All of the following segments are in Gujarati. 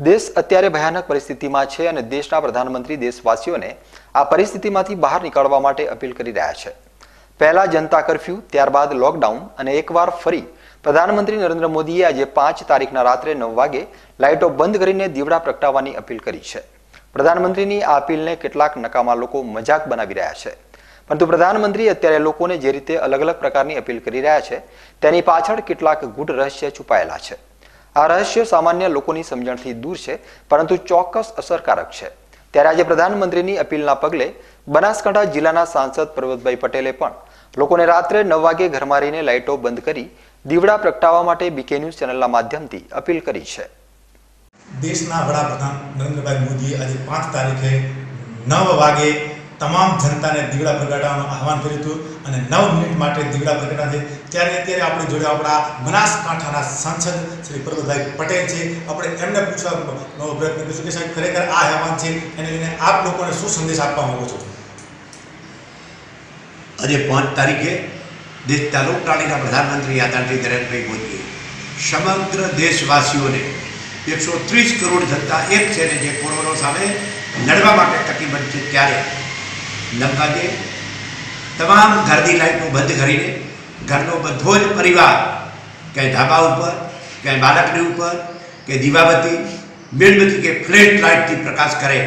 દેશ અત્યારે ભયાનક પરિસ્થિતિમાં છે અને દેશના પ્રધાનમંત્રી દેશવાસીઓને આ પરિસ્થિતિમાંથી બહાર નીકળવા માટે અપીલ કરી રહ્યા છે. પહેલા જનતા કર્ફ્યુ, ત્યારબાદ લોકડાઉન અને એકવાર ફરી પ્રધાનમંત્રી નરેન્દ્ર મોદીએ આજે પાંચ તારીખના રાત્રે નવ વાગે લાઇટો બંધ કરીને દીવડા પ્રગટાવવાની અપીલ કરી છે. પ્રધાનમંત્રીની આ અપીલને કેટલાક નકામા લોકો મજાક બનાવી રહ્યા છે. પરંતુ પ્રધાનમંત્રી અત્યારે લોકોને જે રીતે અલગ અલગ પ્રકારની અપીલ કરી રહ્યા છે, તેની પાછળ કેટલાક ગૂઢ રહસ્ય છુપાયેલા છે. આ રહસ્ય સામાન્ય લોકોની સમજણથી દૂર છે, પરંતુ ચોક્કસ અસરકારક છે. ત્યારે આજે પ્રધાનમંત્રીની અપીલના પગલે બનાસકાંઠા જિલ્લાના સાંસદ પર્વતભાઈ પટેલે પણ લોકોને રાત્રે નવ વાગે ઘરમાં રહીને લાઇટો બંધ કરી દીવડા પ્રગટાવવા માટે બીકે ન્યૂઝ ચેનલના માધ્યમથી અપીલ કરી છે. દેશના વડાપ્રધાન નરેન્દ્રભાઈ મોદીએ આજે પાંચ તારીખે નવ વાગે તમામ જનતાને દીવડા પ્રગટાવવાનું આહવાન કર્યું અને નવ મિનિટ માટે દીવડા પ્રગટા છે. ત્યારે અત્યારે આપણી જોડે આપણા બનાસકાંઠાના સાંસદ શ્રી પ્રભુભાઈ પટેલ છે. આપણે એમને પૂછવાનો પ્રયત્ન કરીશું કે સાહેબ, ખરેખર આ આહવાન છે એને લઈને આપ લોકોને શું સંદેશ આપવા માંગો છો? આજે પાંચ તારીખે દેશ પ્રાણીના પ્રધાનમંત્રી આદરણીય નરેન્દ્રભાઈ મોદીએ સમગ્ર દેશવાસીઓને એકસો ત્રીસ કરોડ જનતા એક છે જે કોરોના સામે લડવા માટે કટિબદ્ધ છે ત્યારે વાગે તમામ ઘરની લાઇટનું બંધ કરીને ઘરનો બધો જ પરિવાર ક્યાંય ધાબા ઉપર, ક્યાંય બાળકની ઉપર, કે દીવાબત્તી મીણબત્તી કે ફ્લેટ લાઇટથી પ્રકાશ કરે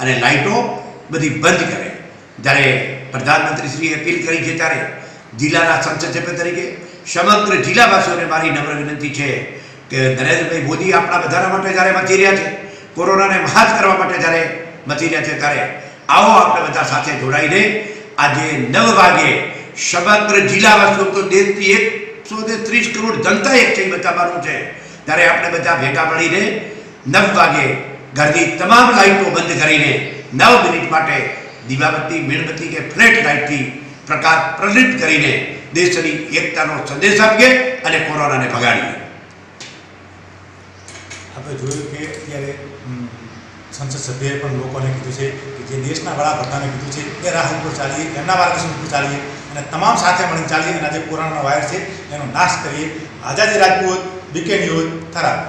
અને લાઇટો બધી બંધ કરે. જ્યારે પ્રધાનમંત્રીશ્રીએ અપીલ કરી છે ત્યારે જિલ્લાના સંસદ તરીકે સમગ્ર જિલ્લાવાસીઓને મારી નમ્ર વિનંતી છે કે નરેન્દ્રભાઈ મોદી આપણા બધાના માટે જ્યારે મચી રહ્યા છે, કોરોનાને મહાત કરવા માટે જ્યારે મચી રહ્યા છે ત્યારે આવો આપણે બધા સાથે જોડાઈને આજે નવ વાગે સમગ્ર જિલ્લાવાસીઓ તો દેશથી એકસો ને ત્રીસ કરોડ જનતા એક થઈ બતાવવાનું છે. ત્યારે આપણે બધા ભેગા મળીને નવ વાગે ઘરની તમામ લાઇટો બંધ કરીને નવ મિનિટ માટે દીવાબત્તી, મીણબત્તી કે ફ્લેટ લાઇટથી પ્રકાશ પ્રદીપ કરીને દેશની એકતાનો સંદેશ આપીએ અને કોરોનાને ભગાડીએ. આપણે જોયું કે અત્યારે સંસદ સભ્યએ પણ લોકોને કીધું છે કે જે દેશના વડાપ્રધાને કીધું છે, એ રાહ ઉપર ચાલીએ, એમના માર્ગદર્શન ઉપર ચાલીએ અને તમામ સાથે મળીને ચાલીએ અને આજે કોરોનાનો વાયર છે, એનો નાશ કરીએ. આઝાદી રાજપૂત, બીકે ન્યૂઝ થરાદ.